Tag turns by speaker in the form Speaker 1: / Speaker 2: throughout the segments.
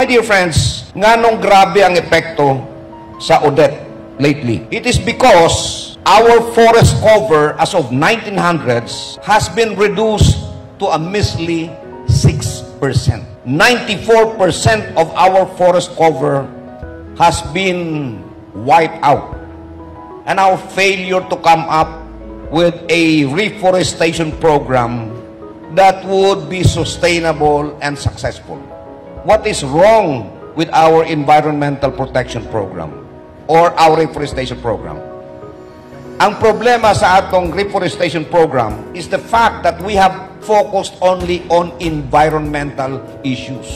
Speaker 1: My dear friends, nganong grabe ang epekto sa Odette lately? It is because our forest cover as of 1900s has been reduced to a measly 6%. 94% of our forest cover has been wiped out. And our failure to come up with a reforestation program that would be sustainable and successful. What is wrong with our environmental protection program or our reforestation program? Ang problema sa atong reforestation program is the fact that we have focused only on environmental issues.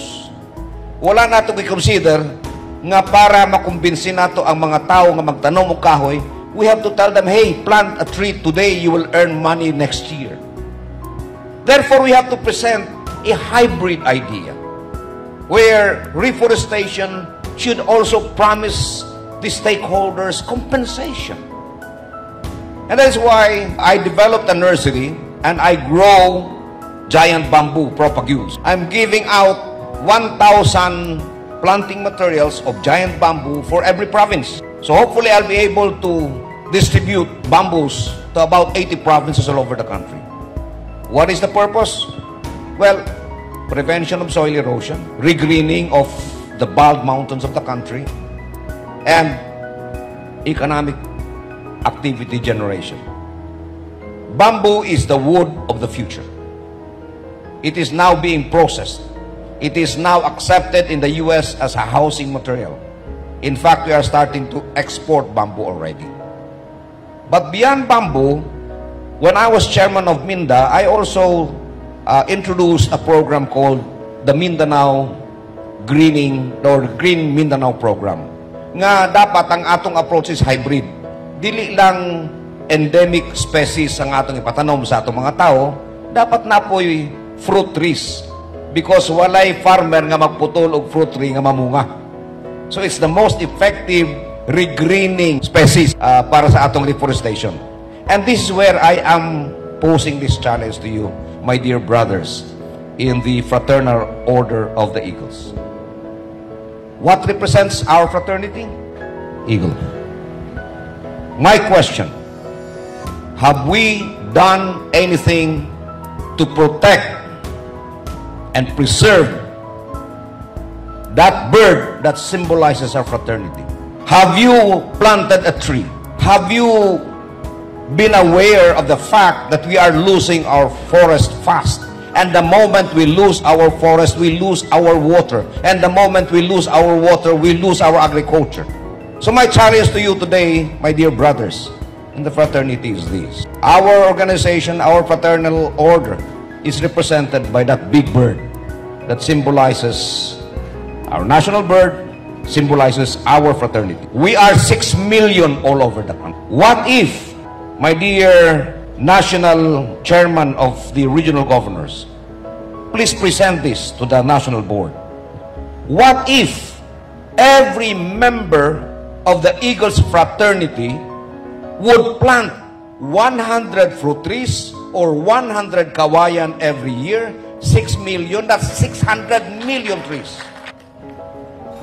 Speaker 1: Wala nato i-consider nga para makumbinsin nato ang mga tao nga magtanom og kahoy, we have to tell them, hey, plant a tree today, you will earn money next year. Therefore, we have to present a hybrid idea where reforestation should also promise the stakeholders compensation. And that's why I developed a nursery and I grow giant bamboo propagules. I'm giving out 1,000 planting materials of giant bamboo for every province. So hopefully I'll be able to distribute bamboos to about 80 provinces all over the country. What is the purpose? Well, prevention of soil erosion, regreening of the bald mountains of the country, and economic activity generation. Bamboo is the wood of the future. It is now being processed. It is now accepted in the U.S. as a housing material. In fact, we are starting to export bamboo already. But beyond bamboo, when I was chairman of MINDA, I also uh, introduced a program called the Mindanao Greening or Green Mindanao Program. Nga dapat ang atong approach is hybrid. Dili lang endemic species ang atong ipatanom sa atong mga tao, dapat na po'y fruit trees. Because walay farmer nga magputol og fruit tree nga mamunga. So it's the most effective regreening species uh, para sa atong reforestation. And this is where I am posing this challenge to you, my dear brothers, in the Fraternal Order of the Eagles. What represents our fraternity? Eagle. My question, have we done anything to protect and preserve that bird that symbolizes our fraternity? Have you planted a tree? Have you been aware of the fact that we are losing our forest fast? And the moment we lose our forest, we lose our water. And the moment we lose our water, we lose our agriculture. So my challenge to you today, my dear brothers in the fraternity is this. Our organization, our fraternal order, is represented by that big bird that symbolizes our national bird, symbolizes our fraternity. We are 6 million all over the country. What if, my dear national chairman of the regional governors, please present this to the national board. What if every member of the Eagles fraternity would plant 100 fruit trees or 100 kawayan every year? 6 million, that's 600 million trees.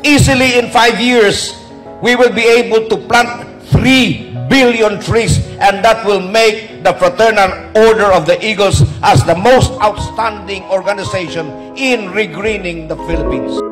Speaker 1: Easily in five years, we will be able to plant 3 billion trees and that will make the Fraternal Order of the Eagles as the most outstanding organization in regreening the Philippines.